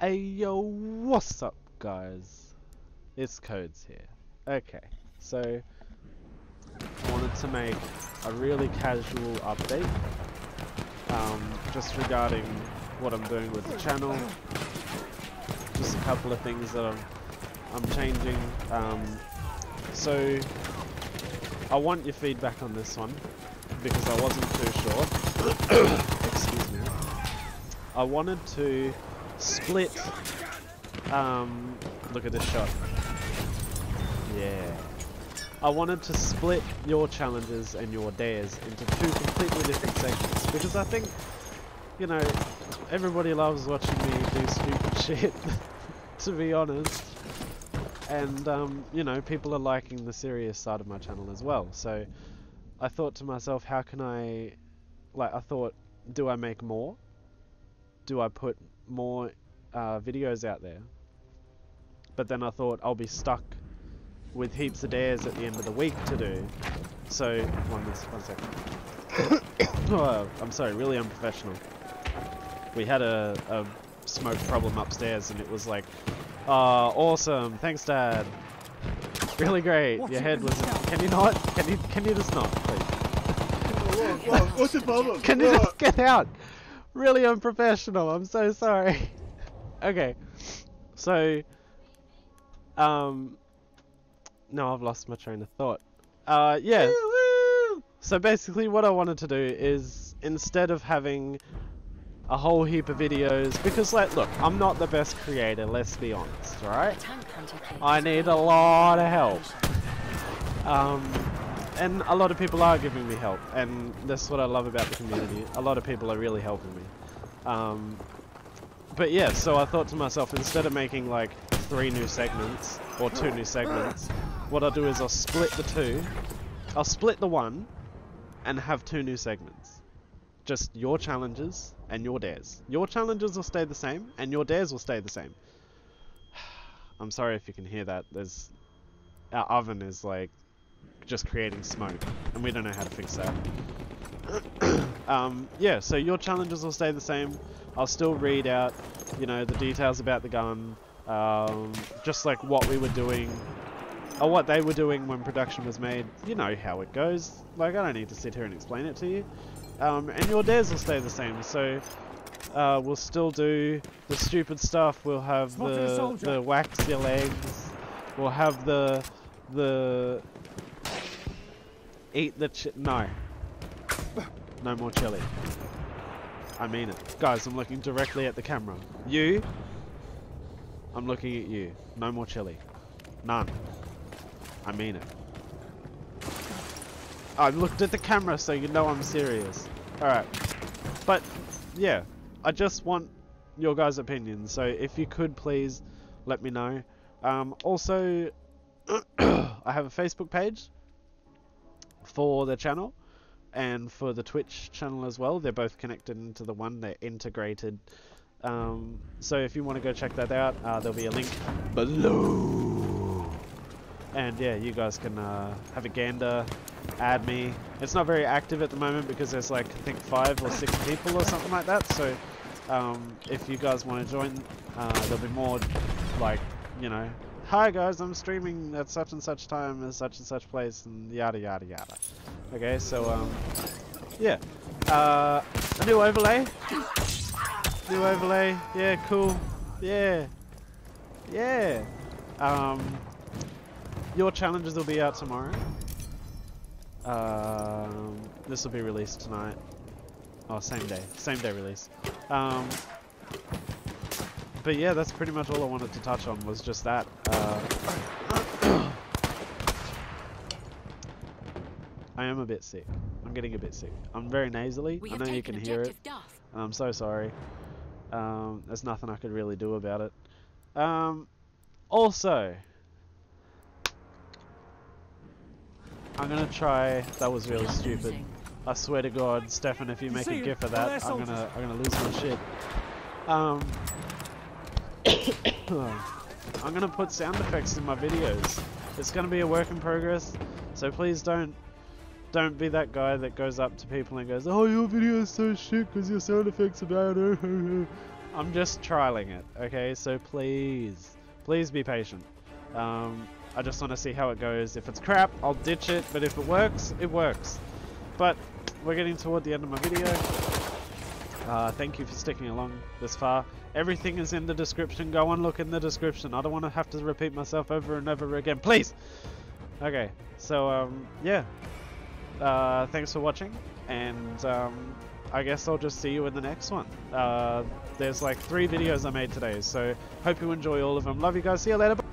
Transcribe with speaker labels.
Speaker 1: Hey yo, what's up guys? It's Kodes here. Okay, so I wanted to make a really casual update um, just regarding what I'm doing with the channel. Just a couple of things that I'm, I'm changing. Um, so I want your feedback on this one because I wasn't too sure. Excuse me. I wanted to split. Um, look at this shot. Yeah. I wanted to split your challenges and your dares into two completely different sections because I think, you know, everybody loves watching me do stupid shit, to be honest. And, um, you know, people are liking the serious side of my channel as well. So I thought to myself, how can I, like, I thought, do I make more? Do I put more uh, videos out there? But then I thought I'll be stuck with heaps of dares at the end of the week to do. So, one, one second. oh, I'm sorry, really unprofessional. We had a, a smoke problem upstairs and it was like, oh, awesome, thanks dad. Really great,
Speaker 2: What's
Speaker 1: your head was,
Speaker 2: you?
Speaker 1: can you not? Can you, can you just not, please?
Speaker 3: What, what, what's the problem?
Speaker 1: Can you just get out? Really unprofessional. I'm so sorry. okay. So, um, no, I've lost my train of thought. Uh, yeah. So basically, what I wanted to do is instead of having a whole heap of videos, because like, look, I'm not the best creator. Let's be honest, right? I need a lot of help. Um, and a lot of people are giving me help, and that's what I love about the community. A lot of people are really helping me. Um, but yeah, so I thought to myself, instead of making like three new segments or two new segments, what I'll do is I'll split the two. I'll split the one and have two new segments. Just your challenges and your dares. Your challenges will stay the same, and your dares will stay the same. I'm sorry if you can hear that. There's our oven is like just creating smoke, and we don't know how to fix that. um, yeah, so your challenges will stay the same. I'll still read out, you know, the details about the gun, um, just like what we were doing, or what they were doing when production was made. You know how it goes. Like, I don't need to sit here and explain it to you. Um, and your dares will stay the same, so uh, we'll still do the stupid stuff. We'll have the,
Speaker 2: soldier.
Speaker 1: the wax your legs. We'll have the the eat the chi- no no more chili. I mean it, guys. I'm looking directly at the camera. You, I'm looking at you. No more chili. None. I mean it. I looked at the camera so you know I'm serious. Alright. But, yeah. I just want your guys' opinions. So if you could please let me know. Um, also, I have a Facebook page for the channel and for the Twitch channel as well. They're both connected into the one. They're integrated. Um, so if you want to go check that out, uh, there'll be a link below. And yeah, you guys can uh, have a gander, add me. It's not very active at the moment because there's like I think five or six people or something like that. So um, if you guys want to join, uh, there'll be more like you know, hi guys, I'm streaming at such and such time at such and such place and yada yada yada. Okay, so um, yeah, uh, a new overlay, new overlay, yeah, cool, yeah, yeah. Um, your challenges will be out tomorrow. Um, this will be released tonight. Oh, same day, same day release. Um, but yeah, that's pretty much all I wanted to touch on was just that. Uh, I am a bit sick. I'm getting a bit sick. I'm very nasally.
Speaker 4: We
Speaker 1: I know you can hear it. and I'm so sorry. Um, there's nothing I could really do about it. Um, also, I'm gonna try. That was really stupid. I swear to God, Stefan, if you
Speaker 2: You
Speaker 1: make a
Speaker 2: him?
Speaker 1: gif of that, I'm gonna. I'm gonna lose my shit. Um, I'm gonna put sound effects in my videos. It's gonna be a work in progress, so please don't don't be that guy that goes up to people and goes, "Oh, your video is so shit because your sound effects are bad." I'm just trialing it, okay? So please, please be patient. Um, I just want to see how it goes. If it's crap, I'll ditch it, but if it works, it works. But we're getting toward the end of my video. Uh, thank you for sticking along this far. Everything is in the description. Go and look in the description. I don't want to have to repeat myself over and over again. Please! Okay, so, um, yeah. Uh, thanks for watching, and, um, I guess I'll just see you in the next one. Uh, there's like three videos I made today, so hope you enjoy all of them. Love you guys. See you later. Bye.